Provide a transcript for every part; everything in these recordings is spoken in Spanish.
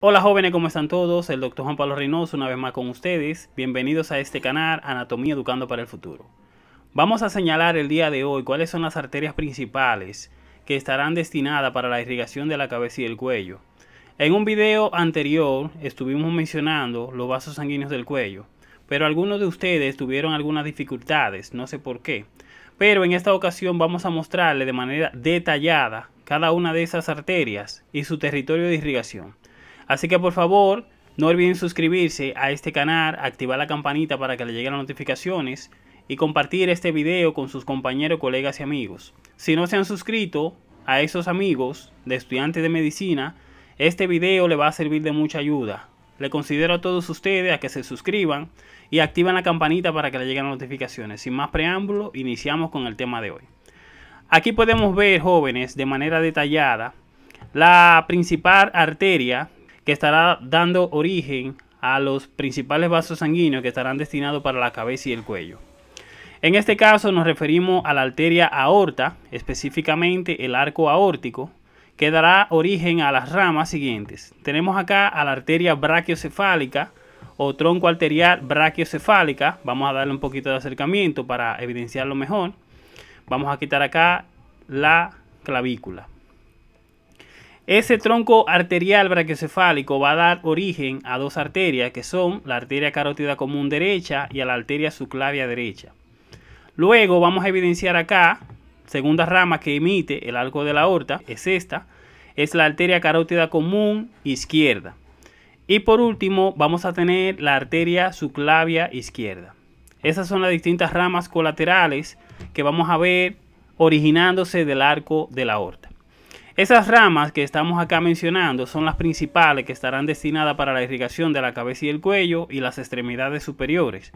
Hola jóvenes, ¿cómo están todos? El doctor Juan Pablo Reynoso una vez más con ustedes. Bienvenidos a este canal Anatomía Educando para el Futuro. Vamos a señalar el día de hoy cuáles son las arterias principales que estarán destinadas para la irrigación de la cabeza y el cuello. En un video anterior estuvimos mencionando los vasos sanguíneos del cuello, pero algunos de ustedes tuvieron algunas dificultades, no sé por qué. Pero en esta ocasión vamos a mostrarle de manera detallada cada una de esas arterias y su territorio de irrigación. Así que por favor, no olviden suscribirse a este canal, activar la campanita para que le lleguen las notificaciones y compartir este video con sus compañeros, colegas y amigos. Si no se han suscrito a esos amigos de estudiantes de medicina, este video le va a servir de mucha ayuda. Le considero a todos ustedes a que se suscriban y activen la campanita para que le lleguen las notificaciones. Sin más preámbulo, iniciamos con el tema de hoy. Aquí podemos ver, jóvenes, de manera detallada, la principal arteria que estará dando origen a los principales vasos sanguíneos que estarán destinados para la cabeza y el cuello. En este caso nos referimos a la arteria aorta, específicamente el arco aórtico, que dará origen a las ramas siguientes. Tenemos acá a la arteria brachiocefálica o tronco arterial brachiocefálica. Vamos a darle un poquito de acercamiento para evidenciarlo mejor. Vamos a quitar acá la clavícula. Ese tronco arterial brachiocefálico va a dar origen a dos arterias que son la arteria carótida común derecha y a la arteria subclavia derecha. Luego vamos a evidenciar acá, segunda rama que emite el arco de la aorta, es esta, es la arteria carótida común izquierda. Y por último vamos a tener la arteria subclavia izquierda. Esas son las distintas ramas colaterales que vamos a ver originándose del arco de la aorta. Esas ramas que estamos acá mencionando son las principales que estarán destinadas para la irrigación de la cabeza y el cuello y las extremidades superiores.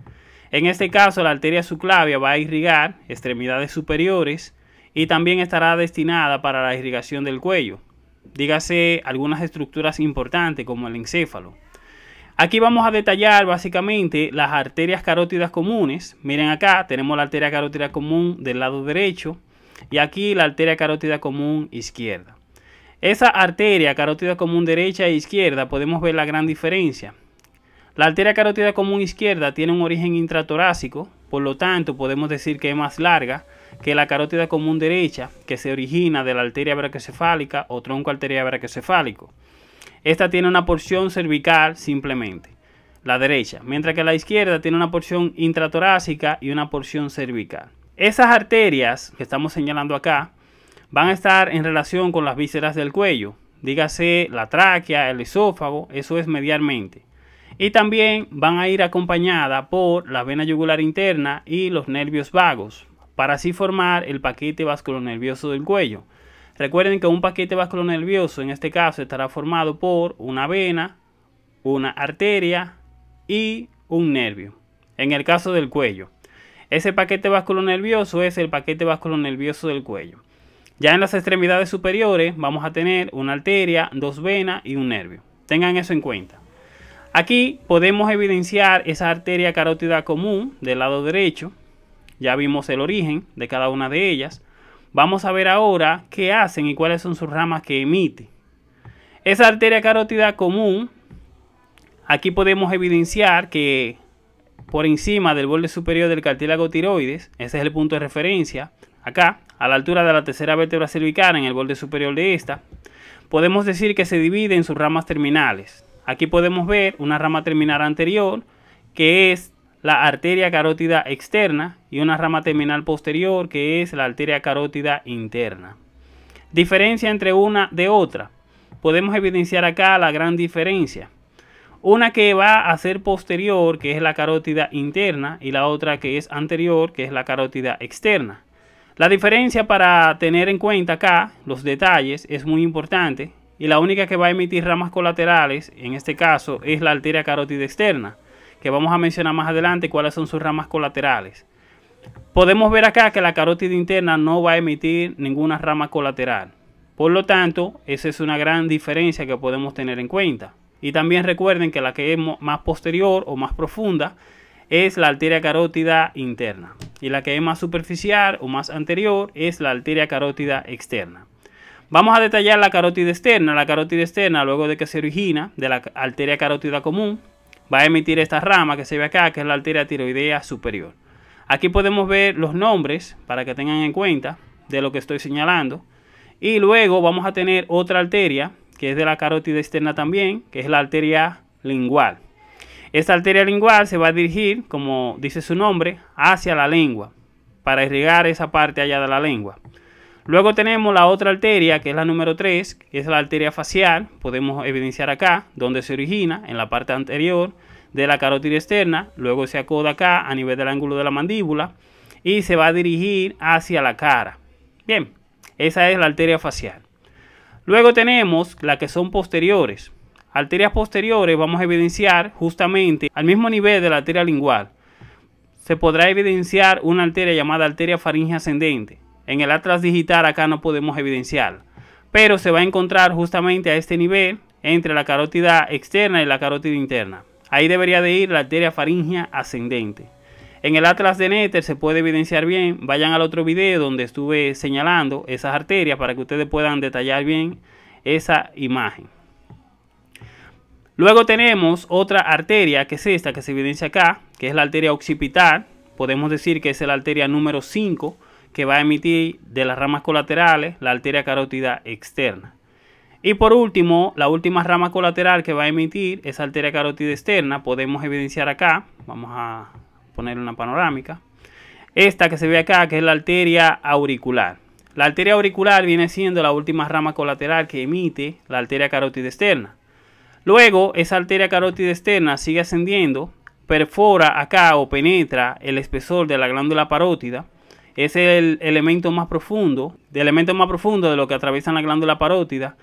En este caso, la arteria subclavia va a irrigar extremidades superiores y también estará destinada para la irrigación del cuello. Dígase algunas estructuras importantes como el encéfalo. Aquí vamos a detallar básicamente las arterias carótidas comunes. Miren acá, tenemos la arteria carótida común del lado derecho y aquí la arteria carótida común izquierda. Esa arteria carótida común derecha e izquierda podemos ver la gran diferencia. La arteria carótida común izquierda tiene un origen intratorácico, por lo tanto podemos decir que es más larga que la carótida común derecha, que se origina de la arteria brachiocefálica o tronco arterial brachiocefálico. Esta tiene una porción cervical simplemente, la derecha, mientras que la izquierda tiene una porción intratorácica y una porción cervical. Esas arterias que estamos señalando acá van a estar en relación con las vísceras del cuello, dígase la tráquea, el esófago, eso es medialmente. Y también van a ir acompañadas por la vena yugular interna y los nervios vagos, para así formar el paquete vasculonervioso del cuello. Recuerden que un paquete vasculonervioso en este caso estará formado por una vena, una arteria y un nervio. En el caso del cuello. Ese paquete vasculonervioso es el paquete vasculonervioso del cuello. Ya en las extremidades superiores vamos a tener una arteria, dos venas y un nervio. Tengan eso en cuenta. Aquí podemos evidenciar esa arteria carótida común del lado derecho. Ya vimos el origen de cada una de ellas. Vamos a ver ahora qué hacen y cuáles son sus ramas que emite. Esa arteria carótida común, aquí podemos evidenciar que por encima del borde superior del cartílago tiroides, ese es el punto de referencia, acá, a la altura de la tercera vértebra cervical en el borde superior de esta, podemos decir que se divide en sus ramas terminales. Aquí podemos ver una rama terminal anterior, que es la arteria carótida externa, y una rama terminal posterior, que es la arteria carótida interna. Diferencia entre una de otra. Podemos evidenciar acá la gran diferencia. Una que va a ser posterior, que es la carótida interna, y la otra que es anterior, que es la carótida externa. La diferencia para tener en cuenta acá, los detalles, es muy importante. Y la única que va a emitir ramas colaterales, en este caso, es la arteria carótida externa, que vamos a mencionar más adelante cuáles son sus ramas colaterales. Podemos ver acá que la carótida interna no va a emitir ninguna rama colateral. Por lo tanto, esa es una gran diferencia que podemos tener en cuenta. Y también recuerden que la que es más posterior o más profunda es la arteria carótida interna. Y la que es más superficial o más anterior es la arteria carótida externa. Vamos a detallar la carótida externa. La carótida externa, luego de que se origina de la arteria carótida común, va a emitir esta rama que se ve acá, que es la arteria tiroidea superior. Aquí podemos ver los nombres para que tengan en cuenta de lo que estoy señalando. Y luego vamos a tener otra arteria, que es de la carótida externa también, que es la arteria lingual. Esta arteria lingual se va a dirigir, como dice su nombre, hacia la lengua, para irrigar esa parte allá de la lengua. Luego tenemos la otra arteria, que es la número 3, que es la arteria facial. Podemos evidenciar acá, donde se origina, en la parte anterior de la carótida externa. Luego se acoda acá, a nivel del ángulo de la mandíbula. Y se va a dirigir hacia la cara. Bien, esa es la arteria facial. Luego tenemos las que son posteriores. Arterias posteriores vamos a evidenciar justamente al mismo nivel de la arteria lingual. Se podrá evidenciar una arteria llamada arteria faringe ascendente en el atlas digital acá no podemos evidenciar, pero se va a encontrar justamente a este nivel entre la carótida externa y la carótida interna. Ahí debería de ir la arteria faringea ascendente. En el atlas de Netter se puede evidenciar bien. Vayan al otro video donde estuve señalando esas arterias para que ustedes puedan detallar bien esa imagen. Luego tenemos otra arteria que es esta que se evidencia acá, que es la arteria occipital. Podemos decir que es la arteria número 5 que va a emitir de las ramas colaterales la arteria carótida externa. Y por último, la última rama colateral que va a emitir esa arteria carótida externa, podemos evidenciar acá, vamos a poner una panorámica, esta que se ve acá, que es la arteria auricular. La arteria auricular viene siendo la última rama colateral que emite la arteria carótida externa. Luego, esa arteria carótida externa sigue ascendiendo, perfora acá o penetra el espesor de la glándula parótida, es el elemento más profundo, el elemento más profundo de lo que atraviesa la glándula parótida,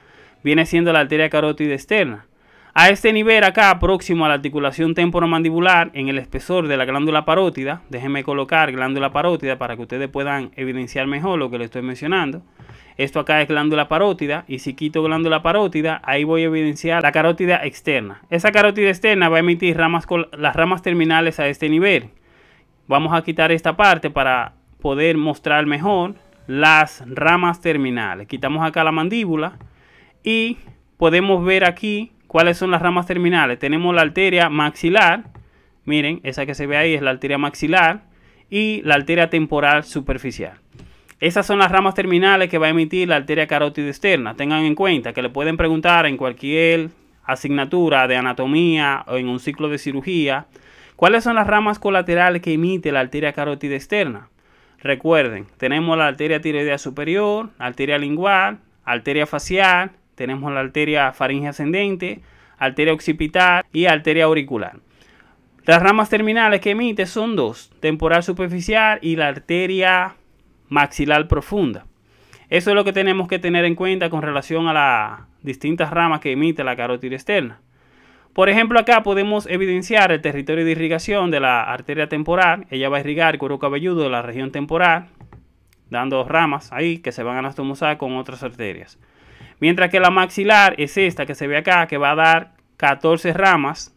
viene siendo la arteria carótida externa. A este nivel acá, próximo a la articulación temporomandibular, en el espesor de la glándula parótida, déjenme colocar glándula parótida para que ustedes puedan evidenciar mejor lo que les estoy mencionando. Esto acá es glándula parótida y si quito glándula parótida, ahí voy a evidenciar la carótida externa. Esa carótida externa va a emitir ramas, las ramas terminales a este nivel. Vamos a quitar esta parte para poder mostrar mejor las ramas terminales. Quitamos acá la mandíbula y podemos ver aquí cuáles son las ramas terminales. Tenemos la arteria maxilar, miren, esa que se ve ahí es la arteria maxilar y la arteria temporal superficial. Esas son las ramas terminales que va a emitir la arteria carótida externa. Tengan en cuenta que le pueden preguntar en cualquier asignatura de anatomía o en un ciclo de cirugía cuáles son las ramas colaterales que emite la arteria carótida externa. Recuerden, tenemos la arteria tiroidea superior, arteria lingual, arteria facial, tenemos la arteria faringe ascendente, arteria occipital y arteria auricular. Las ramas terminales que emite son dos, temporal superficial y la arteria maxilar profunda. Eso es lo que tenemos que tener en cuenta con relación a las distintas ramas que emite la carótida externa. Por ejemplo, acá podemos evidenciar el territorio de irrigación de la arteria temporal. Ella va a irrigar el cuero cabelludo de la región temporal, dando ramas ahí que se van a anastomosar con otras arterias. Mientras que la maxilar es esta que se ve acá, que va a dar 14 ramas.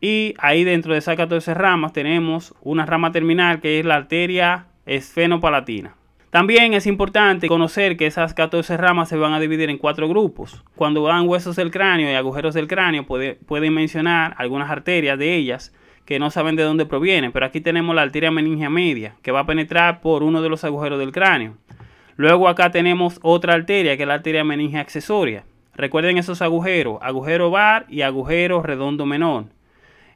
Y ahí dentro de esas 14 ramas tenemos una rama terminal que es la arteria esfenopalatina. También es importante conocer que esas 14 ramas se van a dividir en cuatro grupos. Cuando dan huesos del cráneo y agujeros del cráneo pueden mencionar algunas arterias de ellas que no saben de dónde provienen, pero aquí tenemos la arteria meningea media que va a penetrar por uno de los agujeros del cráneo. Luego acá tenemos otra arteria que es la arteria meningea accesoria. Recuerden esos agujeros, agujero bar y agujero redondo menor.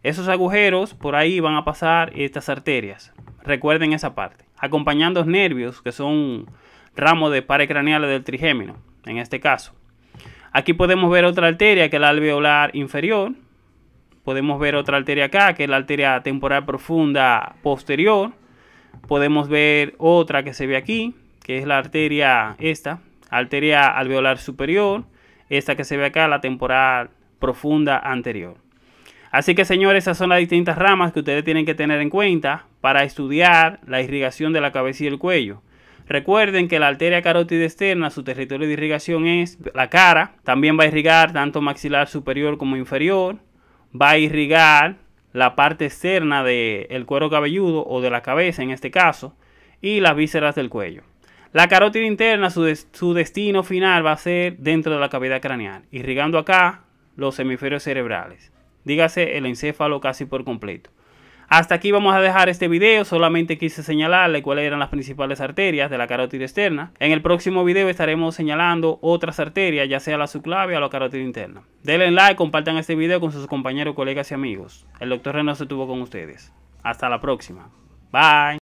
Esos agujeros por ahí van a pasar estas arterias. Recuerden esa parte acompañando nervios, que son ramos de pares craneales del trigémino, en este caso. Aquí podemos ver otra arteria, que es la alveolar inferior. Podemos ver otra arteria acá, que es la arteria temporal profunda posterior. Podemos ver otra que se ve aquí, que es la arteria esta, arteria alveolar superior. Esta que se ve acá, la temporal profunda anterior. Así que señores, esas son las distintas ramas que ustedes tienen que tener en cuenta para estudiar la irrigación de la cabeza y el cuello. Recuerden que la arteria carótida externa, su territorio de irrigación es la cara. También va a irrigar tanto maxilar superior como inferior. Va a irrigar la parte externa del cuero cabelludo o de la cabeza en este caso. Y las vísceras del cuello. La carótida interna, su, su, destino final va a ser dentro de la cavidad craneal, irrigando acá los hemisferios cerebrales. Dígase el encéfalo casi por completo. Hasta aquí vamos a dejar este video, solamente quise señalarle cuáles eran las principales arterias de la carótida externa. En el próximo video estaremos señalando otras arterias, ya sea la subclavia o la carótida interna. Denle like, compartan este video con sus compañeros, colegas y amigos. El doctor Reno se tuvo con ustedes. Hasta la próxima. Bye.